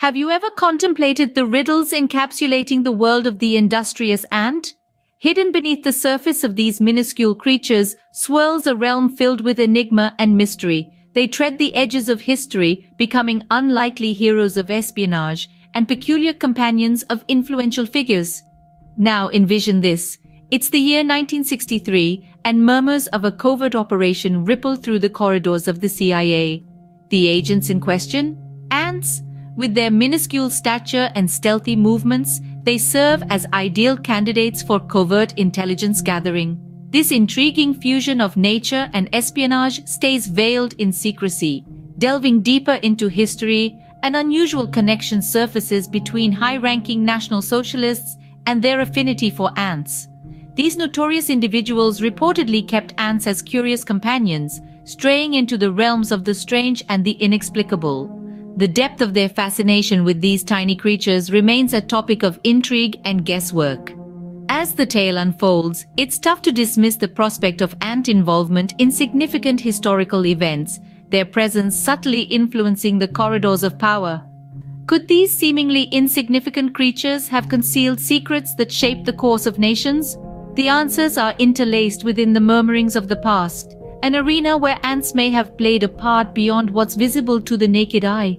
Have you ever contemplated the riddles encapsulating the world of the industrious ant? Hidden beneath the surface of these minuscule creatures swirls a realm filled with enigma and mystery. They tread the edges of history, becoming unlikely heroes of espionage and peculiar companions of influential figures. Now envision this. It's the year 1963 and murmurs of a covert operation ripple through the corridors of the CIA. The agents in question? Ants? With their minuscule stature and stealthy movements, they serve as ideal candidates for covert intelligence gathering. This intriguing fusion of nature and espionage stays veiled in secrecy. Delving deeper into history, an unusual connection surfaces between high-ranking National Socialists and their affinity for ants. These notorious individuals reportedly kept ants as curious companions, straying into the realms of the strange and the inexplicable. The depth of their fascination with these tiny creatures remains a topic of intrigue and guesswork. As the tale unfolds, it's tough to dismiss the prospect of ant involvement in significant historical events, their presence subtly influencing the corridors of power. Could these seemingly insignificant creatures have concealed secrets that shaped the course of nations? The answers are interlaced within the murmurings of the past, an arena where ants may have played a part beyond what's visible to the naked eye.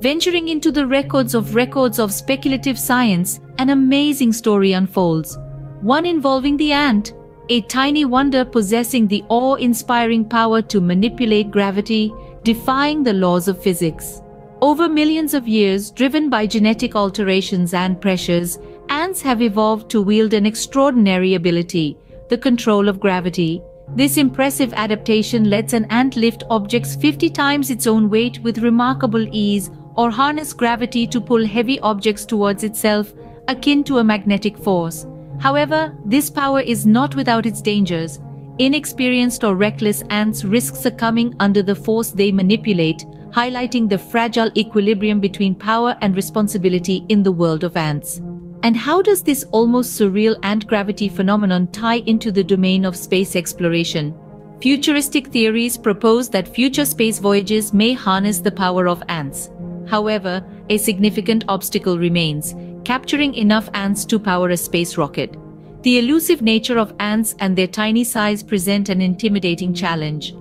Venturing into the records of records of speculative science, an amazing story unfolds. One involving the ant, a tiny wonder possessing the awe-inspiring power to manipulate gravity, defying the laws of physics. Over millions of years, driven by genetic alterations and pressures, ants have evolved to wield an extraordinary ability, the control of gravity. This impressive adaptation lets an ant lift objects 50 times its own weight with remarkable ease or harness gravity to pull heavy objects towards itself, akin to a magnetic force. However, this power is not without its dangers. Inexperienced or reckless ants risk succumbing under the force they manipulate, highlighting the fragile equilibrium between power and responsibility in the world of ants. And how does this almost surreal ant gravity phenomenon tie into the domain of space exploration? Futuristic theories propose that future space voyages may harness the power of ants. However, a significant obstacle remains, capturing enough ants to power a space rocket. The elusive nature of ants and their tiny size present an intimidating challenge.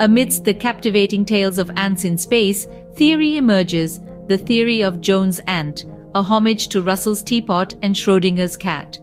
Amidst the captivating tales of ants in space, theory emerges, the theory of Jones' ant, a homage to Russell's teapot and Schrodinger's cat.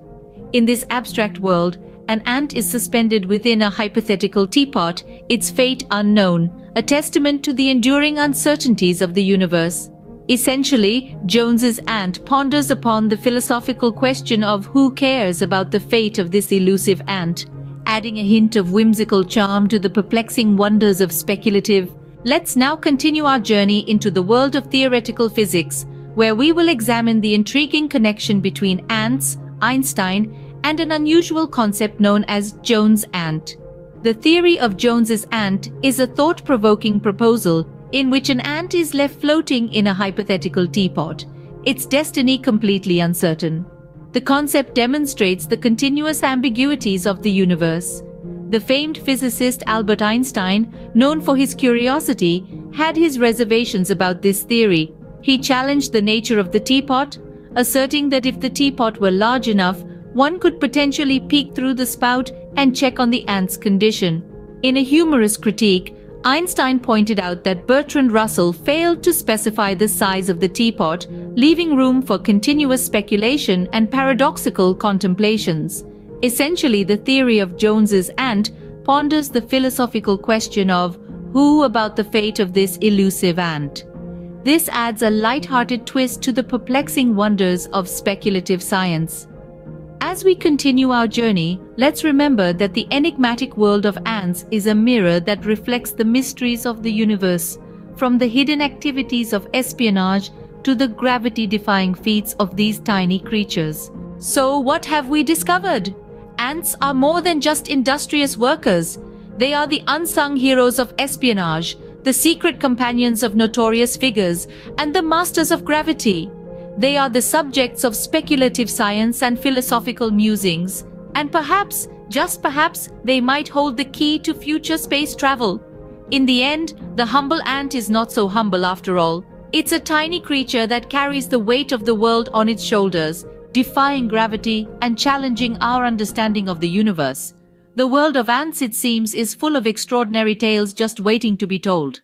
In this abstract world, an ant is suspended within a hypothetical teapot, its fate unknown, a testament to the enduring uncertainties of the universe. Essentially, Jones's ant ponders upon the philosophical question of who cares about the fate of this elusive ant, adding a hint of whimsical charm to the perplexing wonders of speculative. Let's now continue our journey into the world of theoretical physics, where we will examine the intriguing connection between ants, Einstein, and an unusual concept known as Jones' ant. The theory of Jones's ant is a thought-provoking proposal in which an ant is left floating in a hypothetical teapot, its destiny completely uncertain. The concept demonstrates the continuous ambiguities of the universe. The famed physicist Albert Einstein, known for his curiosity, had his reservations about this theory. He challenged the nature of the teapot, asserting that if the teapot were large enough, one could potentially peek through the spout and check on the ant's condition. In a humorous critique, Einstein pointed out that Bertrand Russell failed to specify the size of the teapot, leaving room for continuous speculation and paradoxical contemplations. Essentially, the theory of Jones's ant ponders the philosophical question of who about the fate of this elusive ant. This adds a light-hearted twist to the perplexing wonders of speculative science. As we continue our journey, let's remember that the enigmatic world of ants is a mirror that reflects the mysteries of the universe, from the hidden activities of espionage to the gravity-defying feats of these tiny creatures. So what have we discovered? Ants are more than just industrious workers. They are the unsung heroes of espionage, the secret companions of notorious figures, and the masters of gravity. They are the subjects of speculative science and philosophical musings, and perhaps, just perhaps, they might hold the key to future space travel. In the end, the humble ant is not so humble after all. It's a tiny creature that carries the weight of the world on its shoulders, defying gravity and challenging our understanding of the universe. The world of ants, it seems, is full of extraordinary tales just waiting to be told.